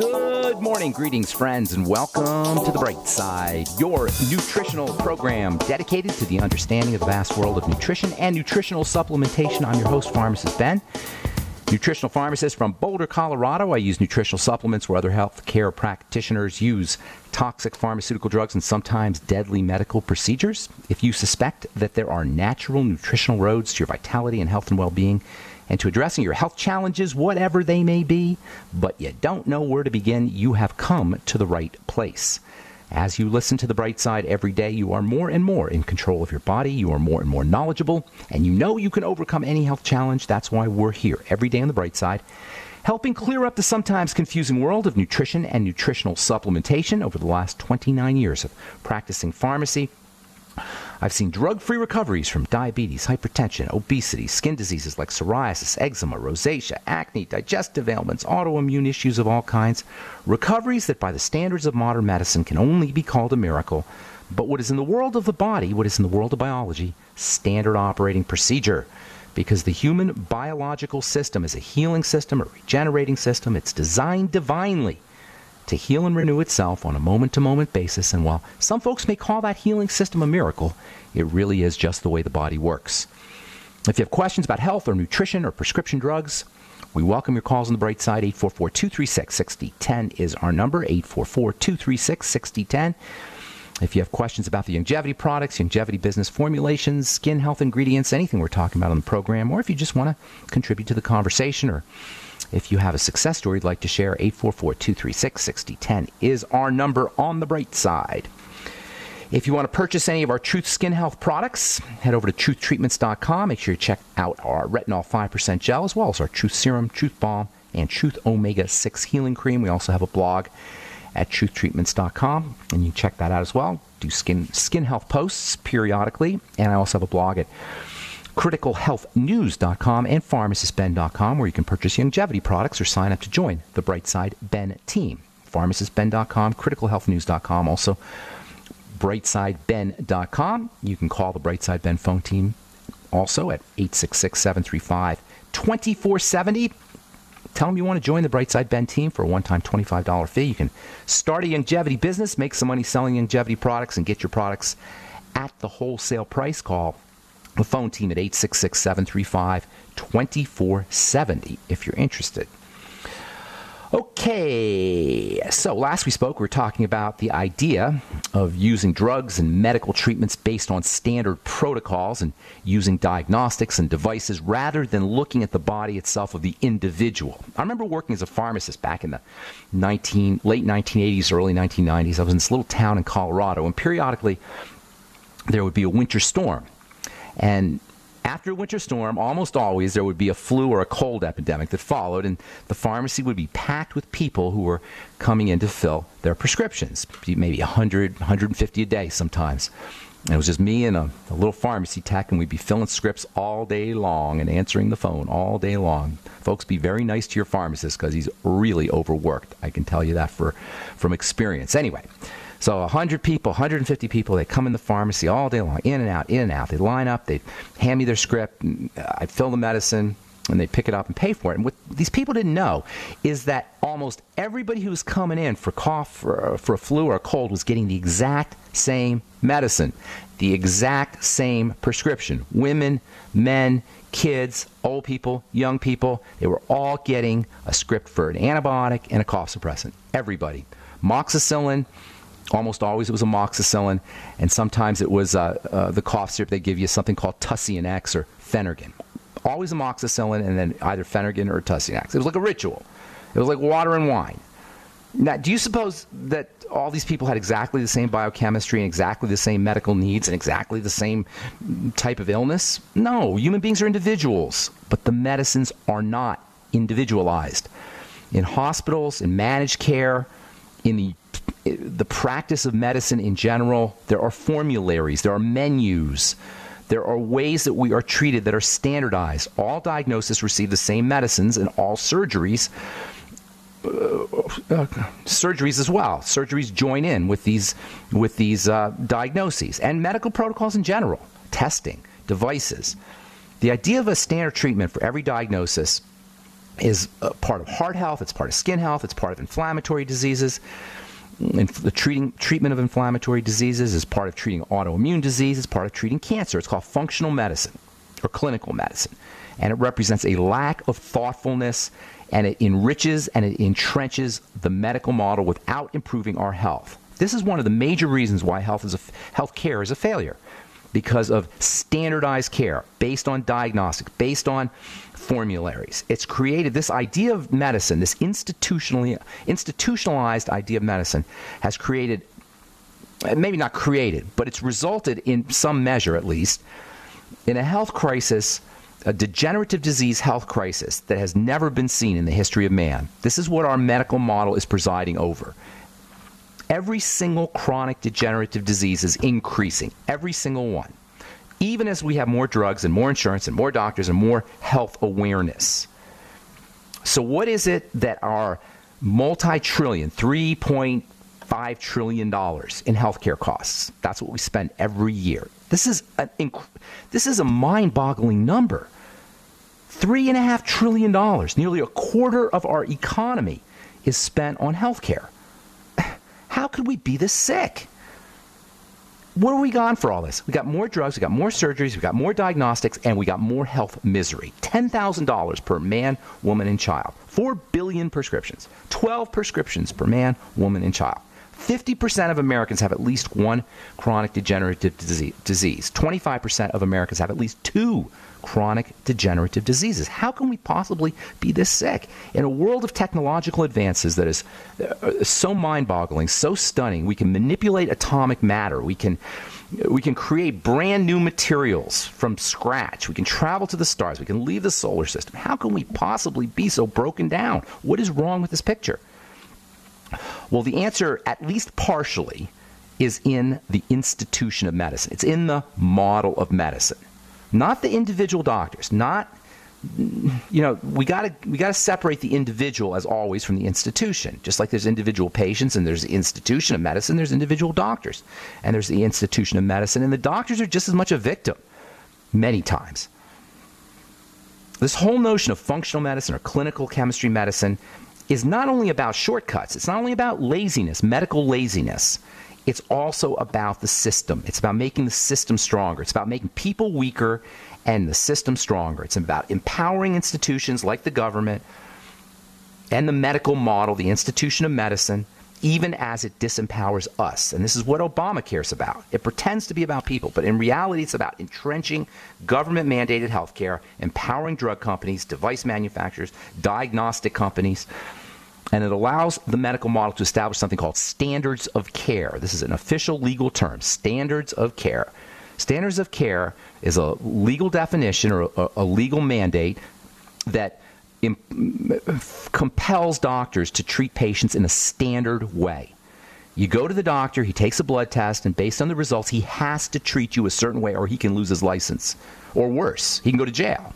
Good morning, greetings, friends, and welcome to The Bright Side, your nutritional program dedicated to the understanding of the vast world of nutrition and nutritional supplementation. I'm your host, Pharmacist Ben. Nutritional pharmacist from Boulder, Colorado. I use nutritional supplements where other health care practitioners use toxic pharmaceutical drugs and sometimes deadly medical procedures. If you suspect that there are natural nutritional roads to your vitality and health and well being, and to addressing your health challenges, whatever they may be, but you don't know where to begin, you have come to the right place. As you listen to the bright side every day, you are more and more in control of your body, you are more and more knowledgeable, and you know you can overcome any health challenge. That's why we're here every day on the bright side, helping clear up the sometimes confusing world of nutrition and nutritional supplementation over the last 29 years of practicing pharmacy. I've seen drug free recoveries from diabetes, hypertension, obesity, skin diseases like psoriasis, eczema, rosacea, acne, digestive ailments, autoimmune issues of all kinds. Recoveries that, by the standards of modern medicine, can only be called a miracle. But what is in the world of the body, what is in the world of biology, standard operating procedure. Because the human biological system is a healing system, a regenerating system, it's designed divinely to heal and renew itself on a moment to moment basis. And while some folks may call that healing system a miracle, it really is just the way the body works. If you have questions about health or nutrition or prescription drugs, we welcome your calls on the bright side. 844 236 6010 is our number. 844 236 6010. If you have questions about the longevity products, longevity business formulations, skin health ingredients, anything we're talking about on the program, or if you just want to contribute to the conversation or if you have a success story you'd like to share, 844 236 6010 is our number on the bright side. If you want to purchase any of our Truth Skin Health products, head over to truthtreatments.com. Make sure you check out our Retinol 5% gel as well as our Truth Serum, Truth Balm, and Truth Omega 6 Healing Cream. We also have a blog at truthtreatments.com, and you can check that out as well. Do skin skin health posts periodically, and I also have a blog at criticalhealthnews.com and pharmacistben.com where you can purchase longevity products or sign up to join the Brightside Ben team. Pharmacistben.com, criticalhealthnews.com, also brightsideben.com. You can call the Brightside Ben phone team also at 866 735 2470. Tell them you want to join the Brightside Ben team for a one time $25 fee. You can start a longevity business, make some money selling longevity products, and get your products at the wholesale price. Call the phone team at 866 735 2470 if you're interested. Okay, so last we spoke, we were talking about the idea of using drugs and medical treatments based on standard protocols and using diagnostics and devices rather than looking at the body itself of the individual. I remember working as a pharmacist back in the 19, late 1980s, early 1990s. I was in this little town in Colorado, and periodically there would be a winter storm. And after a winter storm, almost always there would be a flu or a cold epidemic that followed, and the pharmacy would be packed with people who were coming in to fill their prescriptions, maybe 100, 150 a day sometimes. And it was just me and a, a, little pharmacy tech, and we'd be filling scripts all day long and answering the phone all day long. Folks, be very nice to your pharmacist because he's really overworked. I can tell you that for, from experience. Anyway, so 100 people, 150 people, they come in the pharmacy all day long, in and out, in and out. They line up, they hand me their script, I fill the medicine, and they pick it up and pay for it. And what these people didn't know is that almost everybody who was coming in for cough, for, for a flu or a cold was getting the exact same medicine, the exact same prescription. Women, men, kids, old people, young people, they were all getting a script for an antibiotic and a cough suppressant. Everybody. Moxicillin, Almost always it was amoxicillin, and sometimes it was uh, uh, the cough syrup they give you, something called Tussionex or Phenergan. Always amoxicillin and then either Phenergan or Tussionex. It was like a ritual. It was like water and wine. Now, do you suppose that all these people had exactly the same biochemistry and exactly the same medical needs and exactly the same type of illness? No, human beings are individuals, but the medicines are not individualized. In hospitals, in managed care, in the the practice of medicine in general, there are formularies, there are menus, there are ways that we are treated that are standardized. All diagnoses receive the same medicines, and all surgeries. Uh, uh, surgeries as well. Surgeries join in with these with these uh, diagnoses and medical protocols in general. Testing, devices. The idea of a standard treatment for every diagnosis is part of heart health, it's part of skin health, it's part of inflammatory diseases. The treating, treatment of inflammatory diseases is part of treating autoimmune disease, it's part of treating cancer. It's called functional medicine or clinical medicine. And it represents a lack of thoughtfulness and it enriches and it entrenches the medical model without improving our health. This is one of the major reasons why health is a, health care is a failure because of standardized care based on diagnostics, based on formularies. It's created this idea of medicine, this institutionally institutionalized idea of medicine has created maybe not created, but it's resulted in some measure at least in a health crisis, a degenerative disease health crisis that has never been seen in the history of man. This is what our medical model is presiding over. Every single chronic degenerative disease is increasing, every single one even as we have more drugs and more insurance and more doctors and more health awareness. So, what is it that our multi trillion, $3.5 trillion in healthcare costs? That's what we spend every year. This is, an inc- this is a mind boggling number. $3.5 trillion, nearly a quarter of our economy, is spent on healthcare. How could we be this sick? What are we gone for all this? We got more drugs, we got more surgeries, we got more diagnostics, and we got more health misery. $10,000 per man, woman, and child. 4 billion prescriptions. 12 prescriptions per man, woman, and child. 50% of Americans have at least one chronic degenerative disease. 25% of Americans have at least two chronic degenerative diseases. How can we possibly be this sick? In a world of technological advances that is uh, so mind boggling, so stunning, we can manipulate atomic matter. We can. We can create brand new materials from scratch. We can travel to the stars. We can leave the solar system. How can we possibly be so broken down? What is wrong with this picture? Well, the answer, at least partially, is in the institution of medicine. It's in the model of medicine not the individual doctors, not you know we got to we got to separate the individual as always from the institution. Just like there's individual patients and there's the institution of medicine there's individual doctors. And there's the institution of medicine and the doctors are just as much a victim many times. This whole notion of functional medicine or clinical chemistry medicine is not only about shortcuts it's not only about laziness medical laziness it's also about the system. It's about making the system stronger. It's about making people weaker and the system stronger. It's about empowering institutions like the government and the medical model, the institution of medicine, even as it disempowers us. And this is what Obamacare is about. It pretends to be about people, but in reality, it's about entrenching government mandated health care, empowering drug companies, device manufacturers, diagnostic companies and it allows the medical model to establish something called standards of care. This is an official legal term, standards of care. Standards of care is a legal definition or a, a legal mandate that compels doctors to treat patients in a standard way. You go to the doctor, he takes a blood test, and based on the results, he has to treat you a certain way or he can lose his license. Or worse, he can go to jail.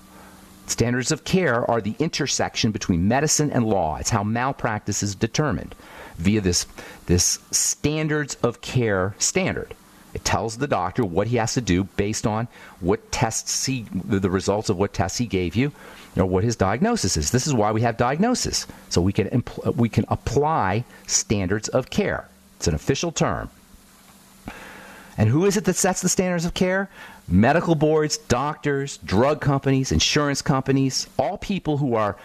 Standards of care are the intersection between medicine and law. It's how malpractice is determined via this, this standards of care standard. It tells the doctor what he has to do based on what tests he, the results of what tests he gave you, or what his diagnosis is. This is why we have diagnosis, so we can impl- uh, we can apply standards of care. It's an official term. And who is it that sets the standards of care? Medical boards, doctors, drug companies, insurance companies, all people who are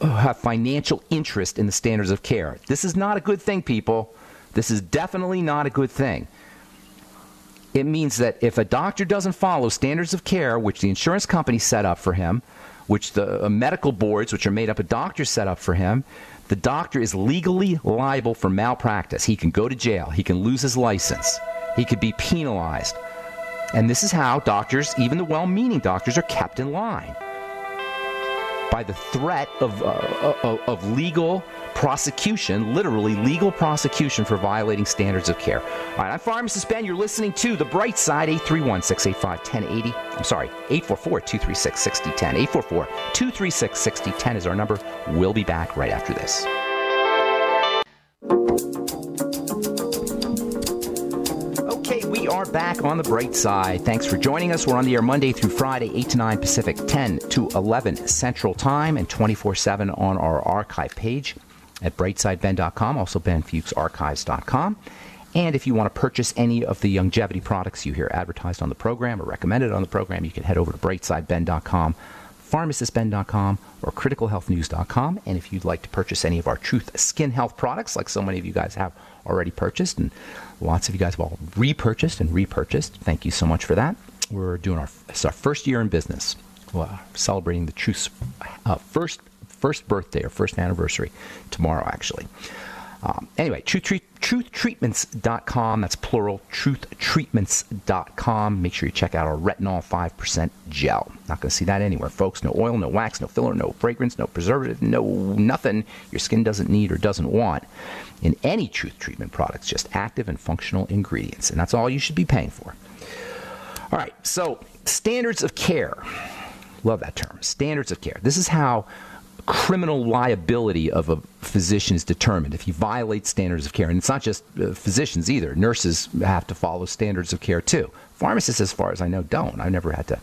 have financial interest in the standards of care. This is not a good thing, people. This is definitely not a good thing. It means that if a doctor doesn't follow standards of care, which the insurance company set up for him, which the uh, medical boards, which are made up of doctors, set up for him, the doctor is legally liable for malpractice. He can go to jail. He can lose his license. He could be penalized. And this is how doctors, even the well meaning doctors, are kept in line by the threat of, uh, of, of, legal prosecution, literally legal prosecution for violating standards of care. All right, I'm Pharmacist Ben. You're listening to The Bright Side, 831 685 1080. I'm sorry, 844 236 6010. 844 236 6010 is our number. We'll be back right after this. Are back on the bright side. Thanks for joining us. We're on the air Monday through Friday, 8 to 9 Pacific, 10 to 11 Central Time, and 24 7 on our archive page at brightsideben.com, also benfuchsarchives.com. And if you want to purchase any of the longevity products you hear advertised on the program or recommended on the program, you can head over to brightsideben.com, pharmacistben.com, or criticalhealthnews.com. And if you'd like to purchase any of our Truth Skin Health products, like so many of you guys have already purchased, and lots of you guys have all repurchased and repurchased, thank you so much for that. We're doing our, it's our first year in business. Well, celebrating the Truth's uh, first first birthday or first anniversary tomorrow, actually. Um, anyway, truth, treat, truthtreatments.com. That's plural, truthtreatments.com. Make sure you check out our retinol 5% gel. Not going to see that anywhere, folks. No oil, no wax, no filler, no fragrance, no preservative, no nothing your skin doesn't need or doesn't want in any truth treatment products. Just active and functional ingredients. And that's all you should be paying for. All right, so standards of care. Love that term. Standards of care. This is how criminal liability of a physician is determined if he violates standards of care. And it's not just uh, physicians either. Nurses have to follow standards of care too. Pharmacists, as far as I know, don't. I've never had to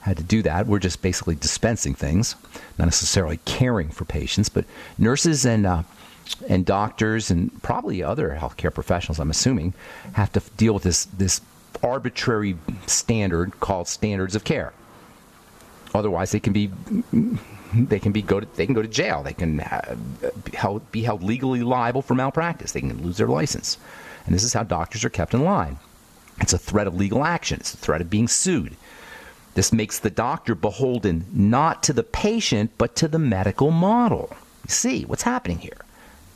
had to do that. We're just basically dispensing things, not necessarily caring for patients. But nurses and uh, and doctors and probably other healthcare professionals, I'm assuming, have to deal with this this arbitrary standard called standards of care. Otherwise, they can be they can be go to, they can go to jail. They can uh, be, held, be held legally liable for malpractice. They can lose their license. And this is how doctors are kept in line. It's a threat of legal action. It's a threat of being sued. This makes the doctor beholden not to the patient, but to the medical model. You see what's happening here?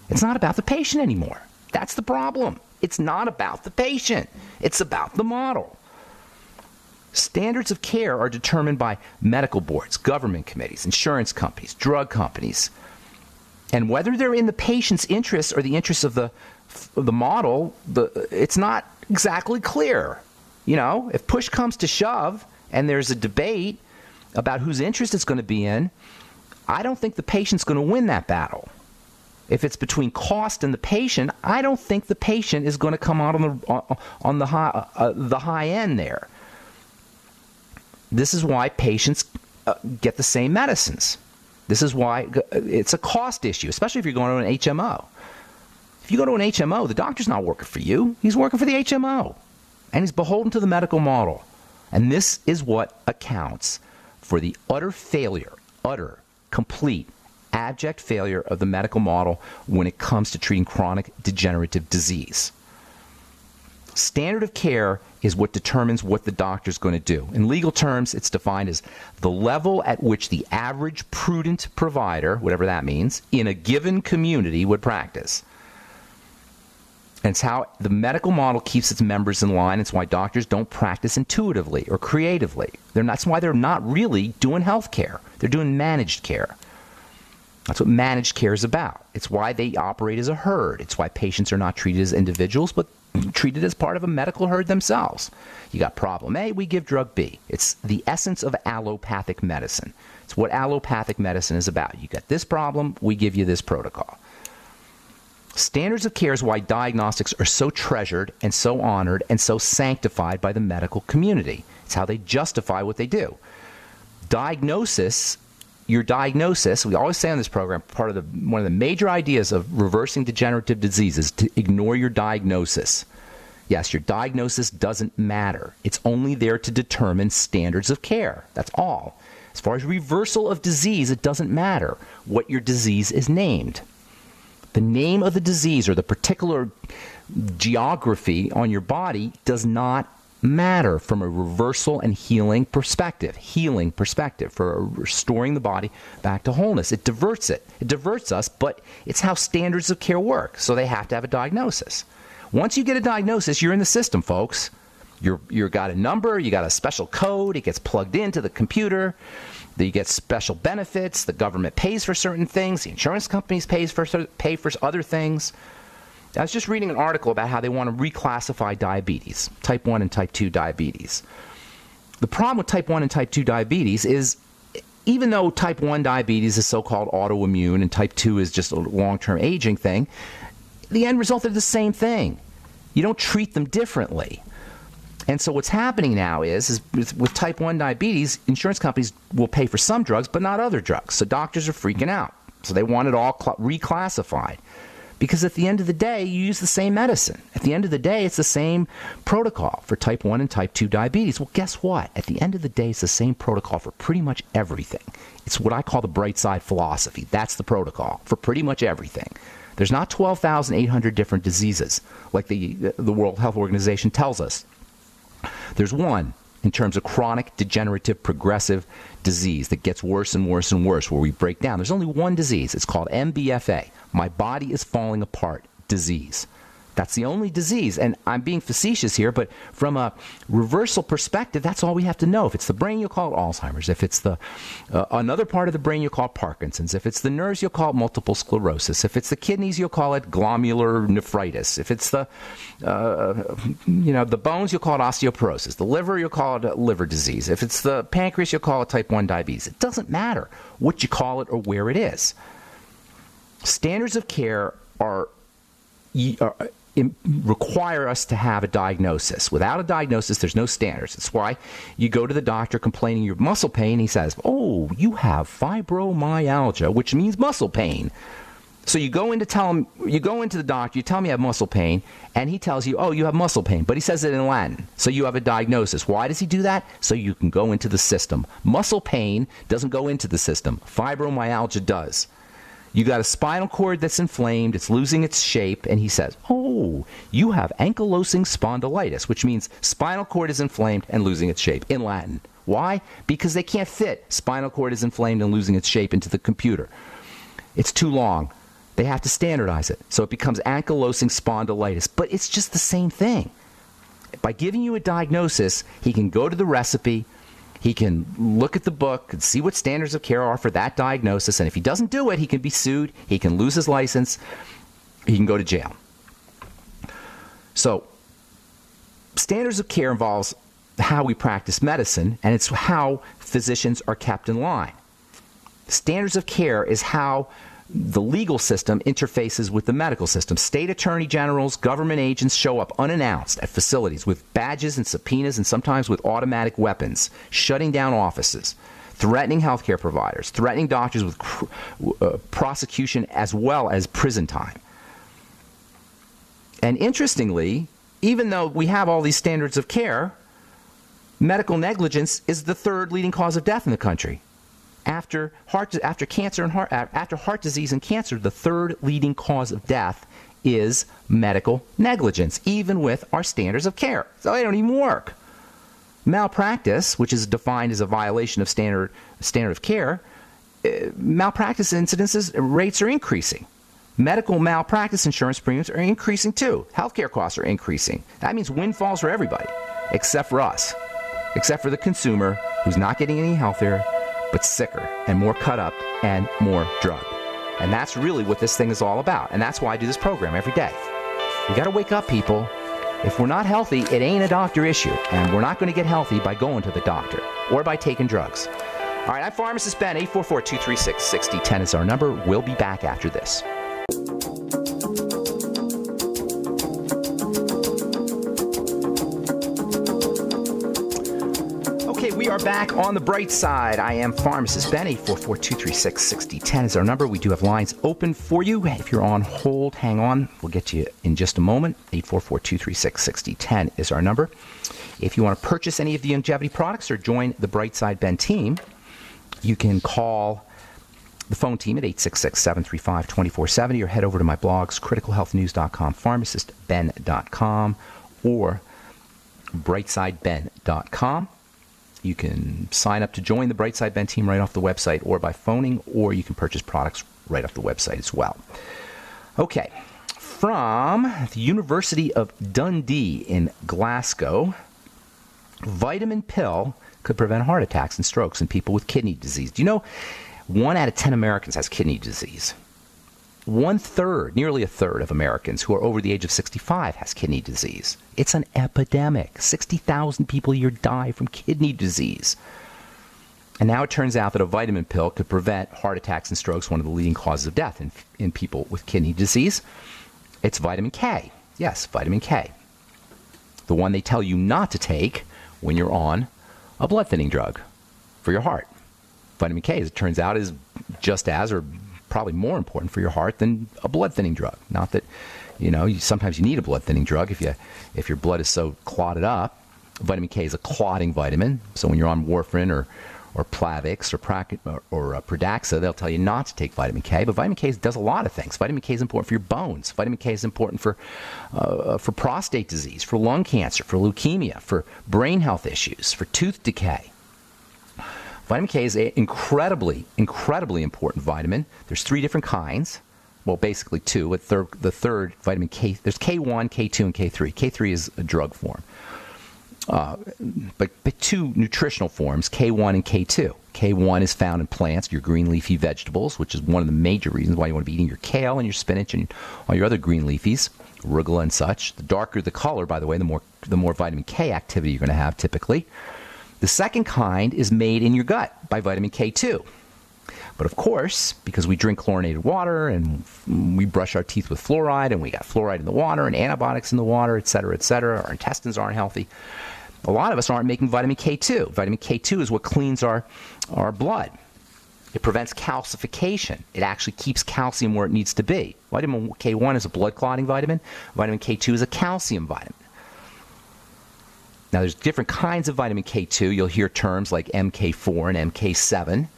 It's not about the patient anymore. That's the problem. It's not about the patient, it's about the model. Standards of care are determined by medical boards, government committees, insurance companies, drug companies. And whether they're in the patient's interests or the interests of the, of the model, the, it's not exactly clear. You know, if push comes to shove and there's a debate about whose interest it's going to be in, I don't think the patient's going to win that battle. If it's between cost and the patient, I don't think the patient is going to come out on the on the high uh, the high end there. This is why patients uh, get the same medicines. This is why uh, it's a cost issue, especially if you're going to an HMO. If you go to an HMO, the doctor's not working for you, he's working for the HMO. And he's beholden to the medical model. And this is what accounts for the utter failure, utter, complete, abject failure of the medical model when it comes to treating chronic degenerative disease. Standard of care is what determines what the doctor is going to do. In legal terms, it's defined as the level at which the average prudent provider, whatever that means, in a given community would practice. And it's how the medical model keeps its members in line. It's why doctors don't practice intuitively or creatively. They're not, that's why they're not really doing health care. They're doing managed care. That's what managed care is about. It's why they operate as a herd. It's why patients are not treated as individuals, but treated as part of a medical herd themselves. You got problem A, we give drug B. It's the essence of allopathic medicine. It's what allopathic medicine is about. You got this problem, we give you this protocol. Standards of care is why diagnostics are so treasured and so honored and so sanctified by the medical community. It's how they justify what they do. Diagnosis your diagnosis, we always say on this program, part of the one of the major ideas of reversing degenerative disease is to ignore your diagnosis. Yes, your diagnosis doesn't matter. It's only there to determine standards of care. That's all. As far as reversal of disease, it doesn't matter what your disease is named. The name of the disease or the particular geography on your body does not matter from a reversal and healing perspective. Healing perspective for restoring the body back to wholeness. It diverts it. It diverts us, but it's how standards of care work. So they have to have a diagnosis. Once you get a diagnosis, you're in the system, folks. You're you got a number, you got a special code, it gets plugged into the computer. You get special benefits. The government pays for certain things. The insurance companies pays for pay for other things. I was just reading an article about how they want to reclassify diabetes, type 1 and type 2 diabetes. The problem with type 1 and type 2 diabetes is even though type 1 diabetes is so called autoimmune and type 2 is just a long term aging thing, the end result is the same thing. You don't treat them differently. And so what's happening now is, is with, with type 1 diabetes, insurance companies will pay for some drugs, but not other drugs. So doctors are freaking out. So they want it all cl- reclassified. Because at the end of the day, you use the same medicine. At the end of the day, it's the same protocol for type 1 and type 2 diabetes. Well, guess what? At the end of the day, it's the same protocol for pretty much everything. It's what I call the bright side philosophy. That's the protocol for pretty much everything. There's not 12,800 different diseases like the, the World Health Organization tells us. There's one in terms of chronic degenerative progressive disease that gets worse and worse and worse where we break down. There's only one disease. It's called MBFA. My body is falling apart disease. That's the only disease. And I'm being facetious here, but from a reversal perspective, that's all we have to know. If it's the brain, you'll call it Alzheimer's. If it's the uh, another part of the brain, you'll call it Parkinson's. If it's the nerves, you'll call it multiple sclerosis. If it's the kidneys, you'll call it glomerular nephritis. If it's the uh, you know the bones, you'll call it osteoporosis. The liver, you'll call it liver disease. If it's the pancreas, you'll call it type 1 diabetes. It doesn't matter what you call it or where it is. Standards of care are, are require us to have a diagnosis. Without a diagnosis, there's no standards. That's why you go to the doctor complaining your muscle pain. He says, "Oh, you have fibromyalgia, which means muscle pain." So you go in to tell him, you go into the doctor, you tell him you have muscle pain, and he tells you, "Oh, you have muscle pain," but he says it in Latin. So you have a diagnosis. Why does he do that? So you can go into the system. Muscle pain doesn't go into the system. Fibromyalgia does. You got a spinal cord that's inflamed, it's losing its shape, and he says, Oh, you have ankylosing spondylitis, which means spinal cord is inflamed and losing its shape in Latin. Why? Because they can't fit spinal cord is inflamed and losing its shape into the computer. It's too long. They have to standardize it. So it becomes ankylosing spondylitis. But it's just the same thing. By giving you a diagnosis, he can go to the recipe, he can look at the book and see what standards of care are for that diagnosis. And if he doesn't do it, he can be sued. He can lose his license. He can go to jail. So, standards of care involves how we practice medicine, and it's how physicians are kept in line. Standards of care is how the legal system interfaces with the medical system. State attorney generals, government agents show up unannounced at facilities with badges and subpoenas and sometimes with automatic weapons, shutting down offices, threatening healthcare providers, threatening doctors with uh, prosecution as well as prison time. And interestingly, even though we have all these standards of care, medical negligence is the third leading cause of death in the country after heart after cancer and heart after heart disease and cancer, the third leading cause of death is medical negligence, even with our standards of care. So they don't even work. Malpractice, which is defined as a violation of standard standard of care, uh, malpractice incidences rates are increasing. Medical malpractice insurance premiums are increasing too. Healthcare costs are increasing. That means windfalls for everybody, except for us, except for the consumer who's not getting any healthier but sicker and more cut up and more drugged. And that's really what this thing is all about. And that's why I do this program every day. We got to wake up, people. If we're not healthy, it ain't a doctor issue. And we're not going to get healthy by going to the doctor or by taking drugs. All right, I'm Pharmacist Ben. 844 236 6010 is our number. We'll be back after this. Back on the bright side. I am Pharmacist Benny. 442366010 is our number. We do have lines open for you. If you're on hold, hang on. We'll get to you in just a moment. 844-236-6010 is our number. If you want to purchase any of the longevity products or join the Bright Side Ben team, you can call the phone team at 866-735-2470 or head over to my blogs, criticalhealthnews.com, pharmacistben.com, or brightsideben.com. You can sign up to join the Brightside Ben team right off the website or by phoning, or you can purchase products right off the website as well. Okay, from the University of Dundee in Glasgow, vitamin pill could prevent heart attacks and strokes in people with kidney disease. Do you know one out of 10 Americans has kidney disease? One third, nearly a third of Americans who are over the age of 65 has kidney disease. It's an epidemic. 60,000 people a year die from kidney disease. And now it turns out that a vitamin pill could prevent heart attacks and strokes, one of the leading causes of death in, in people with kidney disease. It's vitamin K. Yes, vitamin K. the one they tell you not to take when you're on a blood thinning drug for your heart. Vitamin K, as it turns out, is just as or probably more important for your heart than a blood thinning drug. Not that, you know, you, sometimes you need a blood thinning drug if you if your blood is so clotted up. Vitamin K is a clotting vitamin, so when you're on warfarin or or Plavix or, Prac- or, or uh, Pradaxa, they'll tell you not to take vitamin K. But vitamin K does a lot of things. Vitamin K is important for your bones. Vitamin K is important for, uh, for prostate disease, for lung cancer, for leukemia, for brain health issues, for tooth decay. Vitamin K is an incredibly, incredibly important vitamin. There's three different kinds. Well, basically two. Third, the third vitamin K, there's K1, K2, and K3. K3 is a drug form. Uh, but, but two nutritional forms, K1 and K2. K1 is found in plants, your green leafy vegetables, which is one of the major reasons why you want to be eating your kale and your spinach and all your other green leafies, arugula and such. The darker the color, by the way, the more the more vitamin K activity you're going to have typically. The second kind is made in your gut by vitamin K2. But of course, because we drink chlorinated water and we brush our teeth with fluoride and we got fluoride in the water and antibiotics in the water, et cetera, et cetera, our intestines aren't healthy a lot of us aren't making vitamin K2. Vitamin K2 is what cleans our, our blood. It prevents calcification. It actually keeps calcium where it needs to be. Vitamin K1 is a blood clotting vitamin. Vitamin K2 is a calcium vitamin. Now, there's different kinds of vitamin K2. You'll hear terms like MK4 and MK7.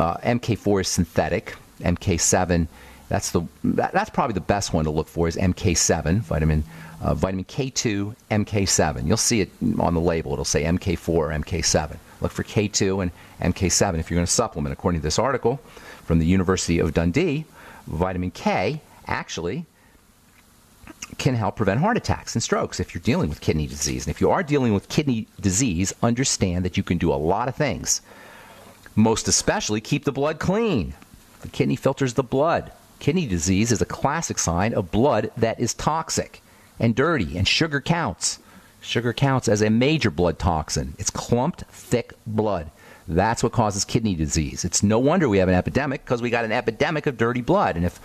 Uh, MK4 is synthetic. MK7, that's the that, that's probably the best one to look for is MK7 vitamin uh, vitamin K2, MK7. You'll see it on the label. It'll say MK4 or MK7. Look for K2 and MK7 if you're going to supplement. According to this article from the University of Dundee, vitamin K actually can help prevent heart attacks and strokes if you're dealing with kidney disease. And if you are dealing with kidney disease, understand that you can do a lot of things. Most especially, keep the blood clean. The kidney filters the blood. Kidney disease is a classic sign of blood that is toxic and dirty, and sugar counts. Sugar counts as a major blood toxin. It's clumped, thick blood. That's what causes kidney disease. It's no wonder we have an epidemic because we got an epidemic of dirty blood. And if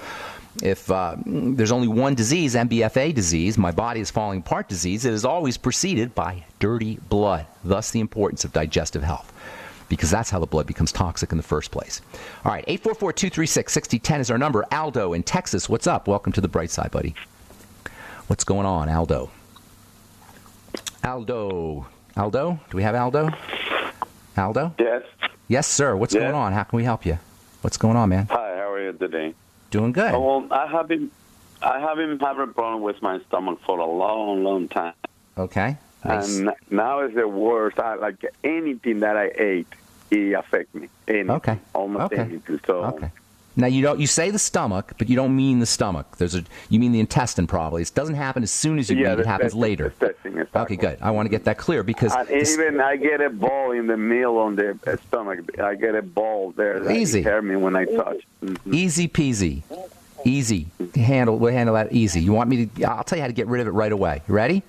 if uh, there's only one disease, MBFA disease, my body is falling apart disease, it is always preceded by dirty blood. Thus, the importance of digestive health, because that's how the blood becomes toxic in the first place. All right, 844 236 6010 is our number. Aldo in Texas, what's up? Welcome to the bright side, buddy. What's going on, Aldo? Aldo. Aldo? Do we have Aldo? Aldo? Yes. Yes, sir. What's yes. going on? How can we help you? What's going on, man? Hi, how are you today? Doing good. Oh, well, I have been I have been having a problem with my stomach for a long, long time. Okay. Nice. And now is the worst. I like anything that I ate, it affect me. Anything, Okay. Almost Okay. anything. So Okay. Now you don't you say the stomach, but you don't mean the stomach. There's a you mean the intestine probably. It doesn't happen as soon as you yeah, eat. It happens later. the testing is Okay, good. I want to get that clear because even I get a ball in the meal on the uh, stomach. I get a ball there. That Easy. Hurt me when I touch. Mhm. easy peasy, easy handle. We'll handle that easy. You want me to? I'll tell you how to get rid of it right away. You ready?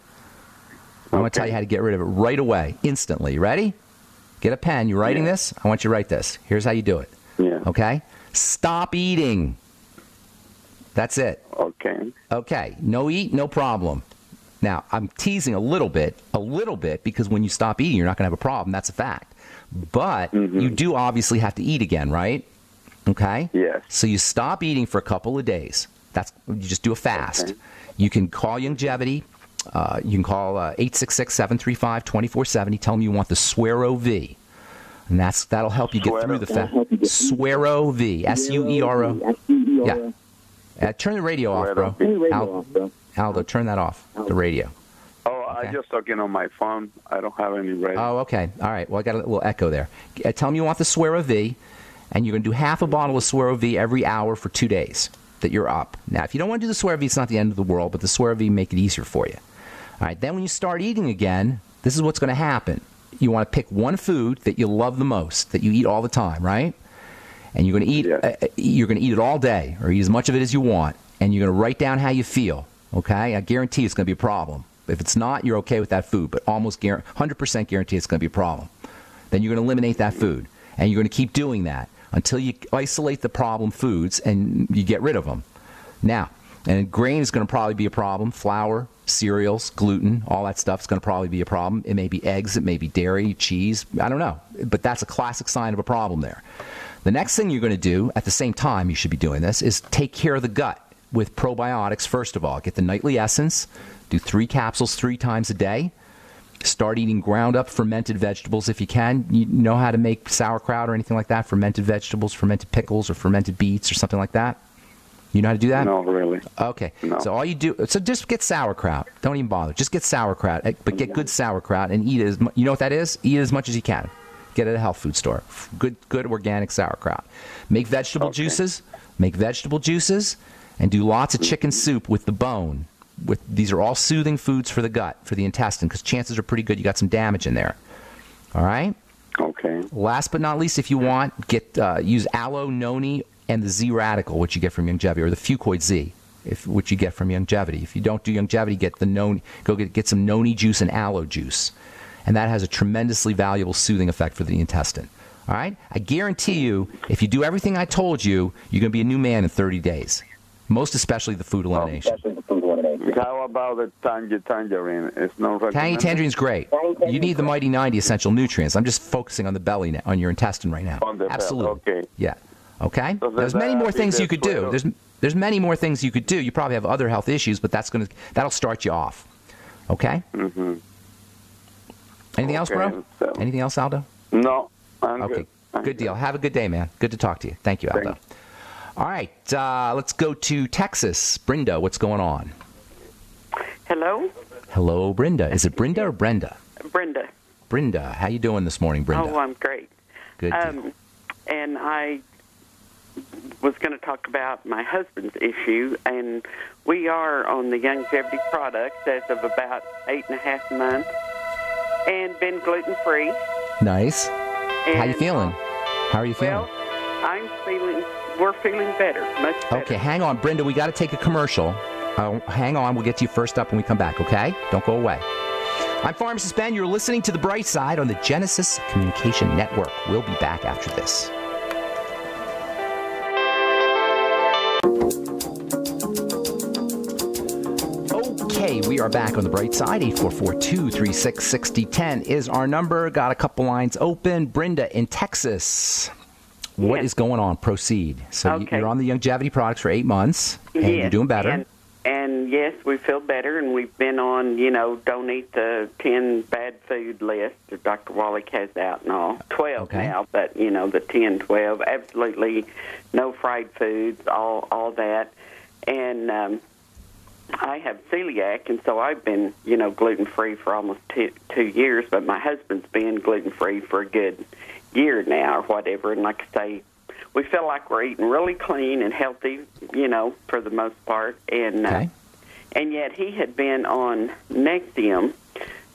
I'm going to tell you how to get rid of it right away, instantly. You ready? Get a pen. You're writing Yeah. this? I want you to write this. Here's how you do it. Yeah. Okay? Stop eating. That's it. Okay. Okay, no eat, no problem. Now, I'm teasing a little bit, a little bit, because when you stop eating, you're not going to have a problem. That's a fact. But Mm-hmm. you do obviously have to eat again, right? Okay? Yes. So you stop eating for a couple of days. That's you just do a fast. Okay. You can call Longevity. Uh, you can call uh, 866-735-2470. Tell them you want the Suero V. And that's that'll help you get through the fast. Suero V. S U E R O. Yeah. Uh, turn the radio off, bro. Al- Aldo, turn that off. The radio. Oh, Okay. I just talking on my phone. I don't have any radio. Oh, okay. All right. Well, I got a little echo there. Uh, tell them you want the Suero V, and you're going to do half a bottle of Suero V every hour for two days that you're up. Now, if you don't want to do the Suero V, it's not the end of the world, but the Suero V make it easier for you. All right. Then when you start eating again, this is what's going to happen. You want to pick one food that you love the most, that you eat all the time, right? And you're going to eat. Yes. Uh, uh, you're going to eat it all day, or eat as much of it as you want, and you're going to write down how you feel. Okay. I guarantee it's going to be a problem. If it's not, you're okay with that food, but almost guar- 100% guarantee it's going to be a problem. Then you're going to eliminate that food, and you're going to keep doing that until you isolate the problem foods and you get rid of them. Now, And grain is going to probably be a problem. Flour, cereals, gluten, all that stuff is going to probably be a problem. It may be eggs, it may be dairy, cheese. I don't know. But that's a classic sign of a problem there. The next thing you're going to do at the same time, you should be doing this, is take care of the gut with probiotics, first of all. Get the nightly essence, do three capsules three times a day. Start eating ground up fermented vegetables if you can. You know how to make sauerkraut or anything like that? Fermented vegetables, fermented pickles, or fermented beets or something like that? You know how to do that? No, really. Okay. No. So all you do, so just get sauerkraut. Don't even bother. Just get sauerkraut, eh, but get good sauerkraut and eat it as you know what that is? Eat as much as you can. Get at a health food store. Good, good organic sauerkraut. Make vegetable Okay. juices. Make vegetable juices, and do lots of chicken soup with the bone. With these are all soothing foods for the gut, for the intestine, because chances are pretty good you got some damage in there. All right. Okay. Last but not least, if you want, get uh, use aloe, noni, and the Z radical, which you get from Youngevity, or the Fucoid Z, if, which you get from Youngevity. If you don't do Youngevity, get the noni, go get, get some noni juice and aloe juice, and that has a tremendously valuable soothing effect for the intestine. All right, I guarantee you, if you do everything I told you, you're going to be a new man in 30 days. Most especially the food elimination. How about the tangy tangerine? It's not Tangy recommended? tangerine's great. You need the Mighty 90 essential nutrients. I'm just focusing on the belly, now, on your intestine right now. On the belly, Absolutely. okay. Yeah. Okay. So There's then, many more things you could do. sort There's there's many more things you could do. You probably have other health issues, but that's gonna that'll start you off. Okay. Mhm. Anything else, bro? So- Anything else, Aldo? No, I'm Okay. good. I'm Good deal. Have a good day, man. Good to talk to you. Thank you, Aldo. Thanks. All right. Uh, let's go to Texas. Brenda, what's going on? Hello, Hello, Brenda. Is it Brenda or Brenda? Brenda. Brenda, how you doing this morning, Brenda? Oh, I'm great. Good. deal. Um, and I was going to talk about my husband's issue, and we are on the longevity products as of about eight and a half months, and been gluten free. nice. How you feeling? How are you feeling? Well, I'm feeling. We're feeling better, much better. Okay, hang on, Brenda. We got to take a commercial. Uh, hang on. We'll get to you first up when we come back, okay? Don't go away. I'm Pharmacist Ben. You're listening to The Bright Side on the Genesis Communication Network. We'll be back after this. Okay, we are back on the bright side. 844-236-6010 is our number. Got a couple lines open. Brenda in Texas. What is Yes. going on? Proceed. So Okay. you're on the longevity products for eight months, and you're doing better. And, and yes, we feel better, and we've been on, you know, don't eat the 10 bad food list that Dr. Wallach has out and all. 12 Okay. now, but, you know, the 10, 12, absolutely no fried foods, all, all that. And um, I have celiac, and so I've been, you know, gluten free for almost two, two years, but my husband's been gluten free for a good year now or whatever. And like I say, we feel like we're eating really clean and healthy, you know, for the most part. And Okay. uh, and yet he had been on Nexium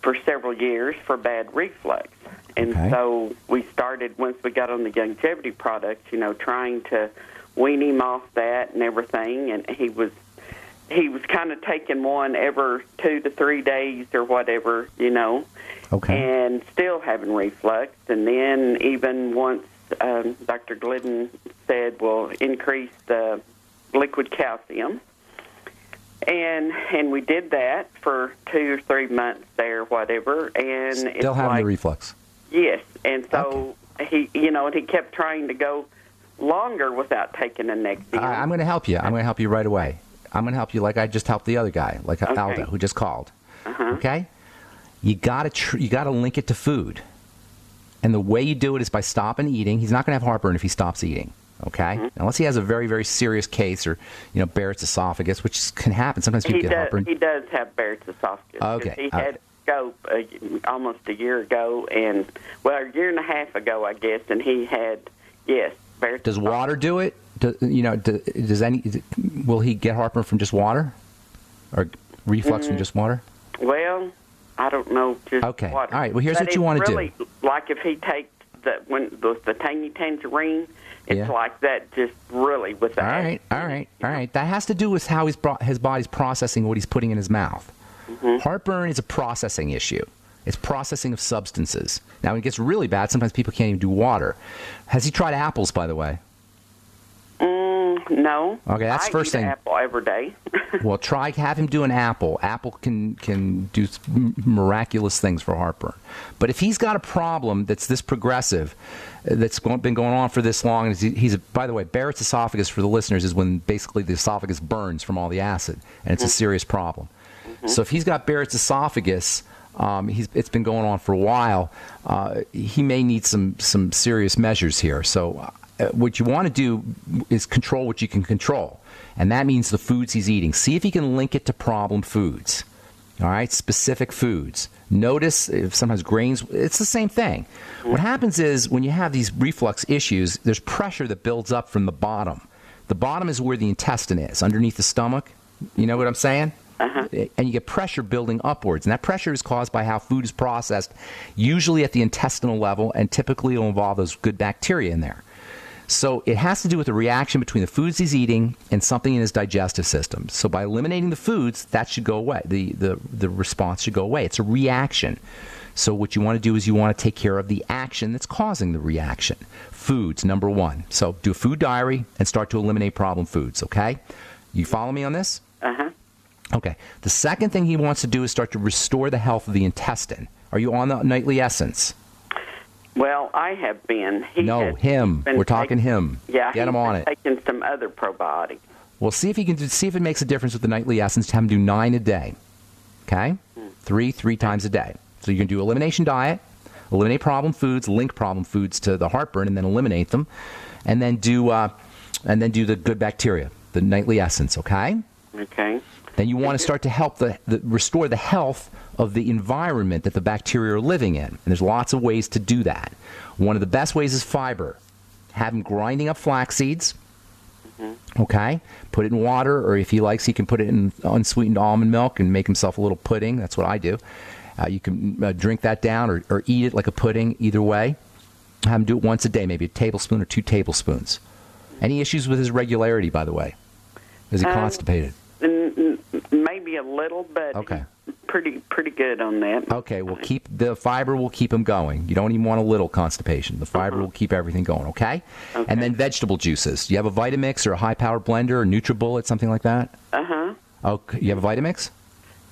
for several years for bad reflux. And Okay. so we started once we got on the longevity products, you know, trying to wean him off that and everything. And he was he was kind of taking one every two to three days or whatever, you know Okay. and still having reflux. And then even once um, Dr. Glidden said, "Well, increase the liquid calcium," and and we did that for two or three months there, whatever. And Still having like, the reflux. yes, and so he, you know, and he kept trying to go longer without taking a Nexium. I'm going to help you. I'm going to help you right away. I'm going to help you like I just helped the other guy, like Okay. Aldo, who just called. Uh-huh. Okay. You got to tr- you got to link it to food, and the way you do it is by stopping eating. He's not going to have heartburn if he stops eating. Okay, Mm-hmm. unless he has a very very serious case or you know Barrett's esophagus, which can happen. Sometimes people he get does. heartburn. He does have Barrett's esophagus. Okay, He all had scope uh, almost a year ago, and well, a year and a half ago, I guess, and he had yes, Barrett's. Does water do it? Do, you know, do, does any? Will he get heartburn from just water, or reflux Mm. from just water? Well, I don't know. Just Okay. water. All right. Well, here's But what you wanna do. really, Like if he takes the when the, the tangy tangerine, it's Yeah. like that. Just really with All that. right, all right, all right. That has to do with how he's brought, his body's processing what he's putting in his mouth. Mm-hmm. Heartburn is a processing issue. It's processing of substances. Now, when it gets really bad, sometimes people can't even do water. Has he tried apples, by the way? No. Okay, that's I first thing. Apple every day. well, try have him do an apple. Apple can can do miraculous things for heartburn. But if he's got a problem that's this progressive, uh, that's been going on for this long, and he's, by the way, Barrett's esophagus for the listeners is when basically the esophagus burns from all the acid, and it's a serious problem. So if he's got Barrett's esophagus. Um, he's, it's been going on for a while. Uh, he may need some some serious measures here. So, uh, Uh, what you want to do is control what you can control, and that means the foods he's eating. See if he can link it to problem foods. All right, specific foods. Notice if sometimes grains. It's the same thing. What happens is when you have these reflux issues, there's pressure that builds up from the bottom. The bottom is where the intestine is, underneath the stomach. You know what I'm saying? Uh-huh. And you get pressure building upwards, and that pressure is caused by how food is processed, usually at the intestinal level, and typically it'll involve those good bacteria in there. So it has to do with the reaction between the foods he's eating and something in his digestive system. So by eliminating the foods, that should go away. The, the, the response should go away. It's a reaction. So what you want to do is you want to take care of the action that's causing the reaction. Foods, number one. So do a food diary and start to eliminate problem foods, okay? You follow me on this? Uh huh. Okay. The second thing he wants to do is start to restore the health of the intestine. Are you on the nightly essence? Well, I have been. He No, him. been We're talking taking- him. Yeah, Get him on it. Taking some other probiotics. Well, see if he can do, see if it makes a difference with the nightly essence. To have him do nine a day. Okay, three three times a day. So you can do elimination diet, eliminate problem foods, link problem foods to the heartburn, and then eliminate them, and then do uh, and then do the good bacteria, the nightly essence. Okay. Okay. Then you want to start to help the, the restore the health of the environment that the bacteria are living in. And there's lots of ways to do that. One of the best ways is fiber. Have him grinding up flax seeds. Okay, put it in water, or if he likes, he can put it in unsweetened almond milk and make himself a little pudding. That's what I do. Uh, you can uh, drink that down or, or eat it like a pudding. Either way, have him do it once a day, maybe a tablespoon or two tablespoons. Any issues with his regularity, by the way? Is he Um, constipated? Maybe a little, but Okay. pretty pretty good on that. Okay, well keep the fiber will keep him going. You don't even want a little constipation. The fiber will keep everything going, okay? okay? And then vegetable juices. Do you have a Vitamix or a high power blender or NutriBullet, something like that? Uh huh. Okay, you have a Vitamix?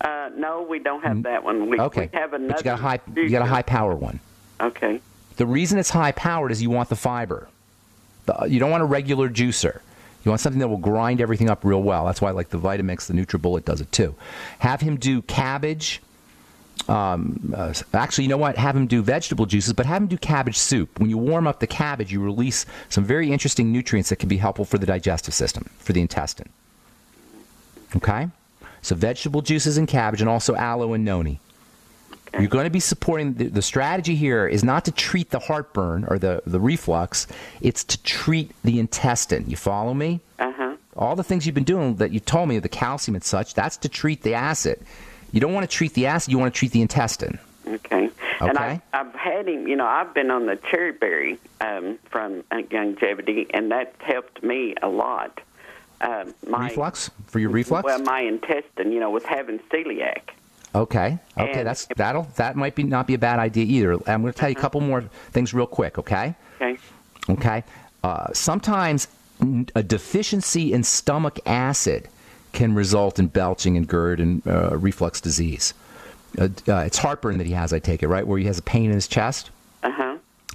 Uh, no, we don't have that one. We. Okay. we have another. but you got a high you got a high power one. Okay. The reason it's high powered is you want the fiber. The, you don't want a regular juicer. You want something that will grind everything up real well. That's why, I like the Vitamix, the NutriBullet does it too. Have him do cabbage. Um, uh, actually, you know what? Have him do vegetable juices, but have him do cabbage soup. When you warm up the cabbage, you release some very interesting nutrients that can be helpful for the digestive system, for the intestine. Okay? So, vegetable juices and cabbage, and also aloe and noni. Okay. You're going to be supporting the, the strategy here is not to treat the heartburn or the, the reflux, it's to treat the intestine. You follow me? Uh huh. All the things you've been doing that you told me, of the calcium and such, that's to treat the acid. You don't want to treat the acid, you want to treat the intestine. Okay. And Okay. I, I've had him, you know, I've been on the cherry berry um, from uh, Youngevity, and that's helped me a lot. Um, my, reflux? For your reflux? Well, my intestine, you know, with having celiac. Okay. Okay, And- that's that'll that might be not be a bad idea either. I'm going to tell you a couple more things real quick, okay? Okay. Okay. Uh, sometimes a deficiency in stomach acid can result in belching and GERD and uh, reflux disease. Uh, uh, it's heartburn that he has, I take it, right? Where he has a pain in his chest?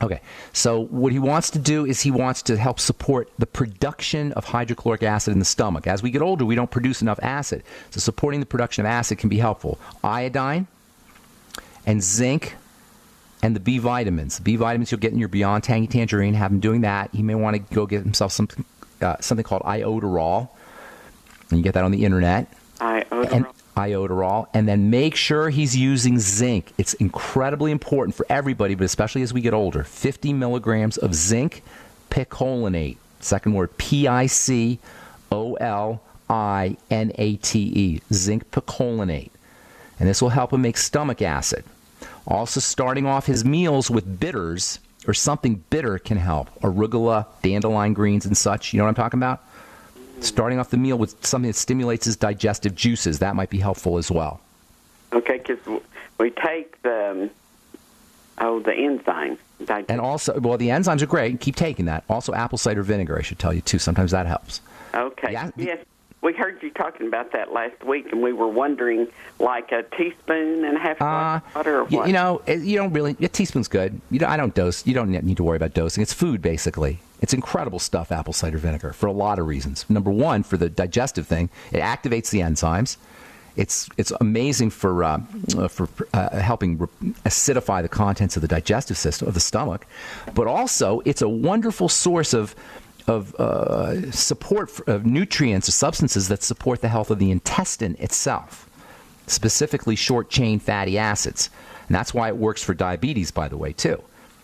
Okay. So what he wants to do is he wants to help support the production of hydrochloric acid in the stomach. As we get older, we don't produce enough acid. So supporting the production of acid can be helpful. Iodine and zinc and the B vitamins. The B vitamins you'll get in your Beyond Tangy Tangerine. Have him doing that. He may want to go get himself some uh, something called iodoral. And you get that on the internet and iodoral, and then make sure he's using zinc. It's incredibly important for everybody, but especially as we get older. 50 milligrams of zinc picolinate. Second word, P I C O L I N A T E. Zinc picolinate. And this will help him make stomach acid. Also, starting off his meals with bitters or something bitter can help. Arugula, dandelion greens, and such. You know what I'm talking about? Starting off the meal with something that stimulates his digestive juices. That might be helpful as well. Okay, because we take the um, oh the enzyme. Digest- And also, well, the enzymes are great. Keep taking that. Also, apple cider vinegar, I should tell you too. Sometimes that helps. Okay. Yeah. Yes, we heard you talking about that last week, and we were wondering, like a teaspoon and a half Uh, of water or what? you know, you don't really. A teaspoon's good. You don't, I don't dose. You don't need to worry about dosing. It's food, basically. It's incredible stuff, apple cider vinegar, for a lot of reasons. Number one, for the digestive thing, it activates the enzymes. It's it's amazing for uh, for uh, helping acidify the contents of the digestive system of the stomach, but also it's a wonderful source of of uh, support for, of nutrients or substances that support the health of the intestine itself specifically short chain fatty acids. And that's why it works for diabetes, by the way, too.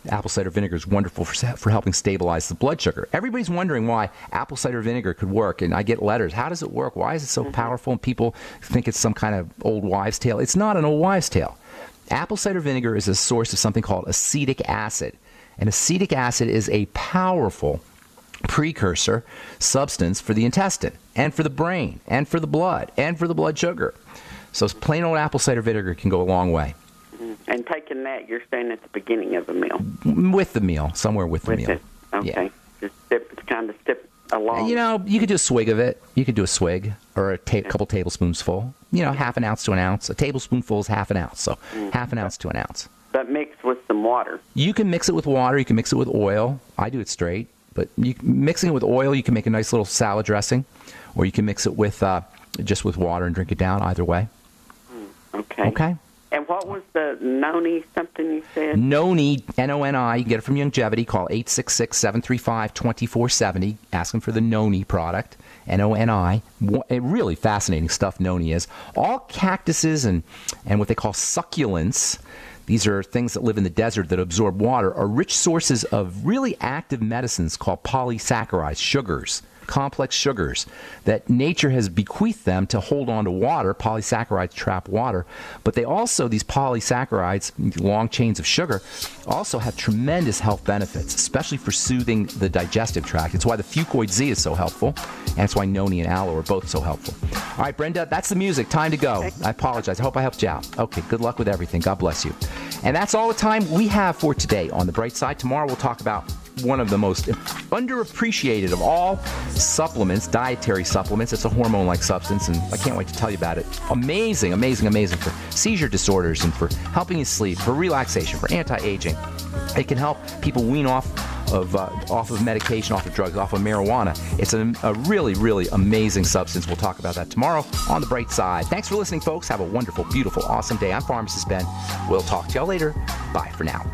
Apple cider vinegar is wonderful for, for helping stabilize the blood sugar. Everybody's wondering why apple cider vinegar could work, and I get letters. How does it work? Why is it so mm-hmm. powerful? And people think it's some kind of old wives' tale. It's not an old wives' tale. Apple cider vinegar is a source of something called acetic acid. And acetic acid is a powerful precursor substance for the intestine and for the brain and for the blood and for the blood sugar. So plain old apple cider vinegar can go a long way and taking that, you're saying at the beginning of a meal. with the meal, somewhere with the With meal. it. Okay. Just sip, kind of sip along. You know, you could do a swig of it. You could do a swig or a ta- couple tablespoons full. You know, half an ounce to an ounce. A tablespoonful is half an ounce, so half an ounce to an ounce. but mixed with some water. You can mix it with water. You can mix it with oil. I do it straight, but you, mixing it with oil, you can make a nice little salad dressing, or you can mix it with uh, just with water and drink it down. Either way. Okay. Okay. And what was the noni something you said? Noni, N O N I. You get it from Youngevity. Call 866 735 2470. Ask them for the Noni product. N O N I. Eh, Really fascinating stuff, Noni is. All cactuses and, and what they call succulents, these are things that live in the desert that absorb water, are rich sources of really active medicines called polysaccharides, sugars complex sugars that nature has bequeathed them to hold on to water. Polysaccharides trap water, but they also, these polysaccharides, long chains of sugar, also have tremendous health benefits, especially for soothing the digestive tract. It's why the Fucoid Z is so helpful, and it's why Noni and Aloe are both so helpful. All right, Brenda, that's the music. Time to go. I apologize. I hope I helped you out. Okay, good luck with everything. God bless you. And that's all the time we have for today on the bright side. Tomorrow we'll talk about one of the most underappreciated of all supplements, dietary supplements. It's a hormone like substance, and I can't wait to tell you about it. Amazing, amazing, amazing for seizure disorders and for helping you sleep, for relaxation, for anti aging. It can help people wean off. Of, uh, off of medication, off of drugs, off of marijuana. It's a, a really, really amazing substance. We'll talk about that tomorrow on the bright side. Thanks for listening, folks. Have a wonderful, beautiful, awesome day. I'm Pharmacist Ben. We'll talk to y'all later. Bye for now.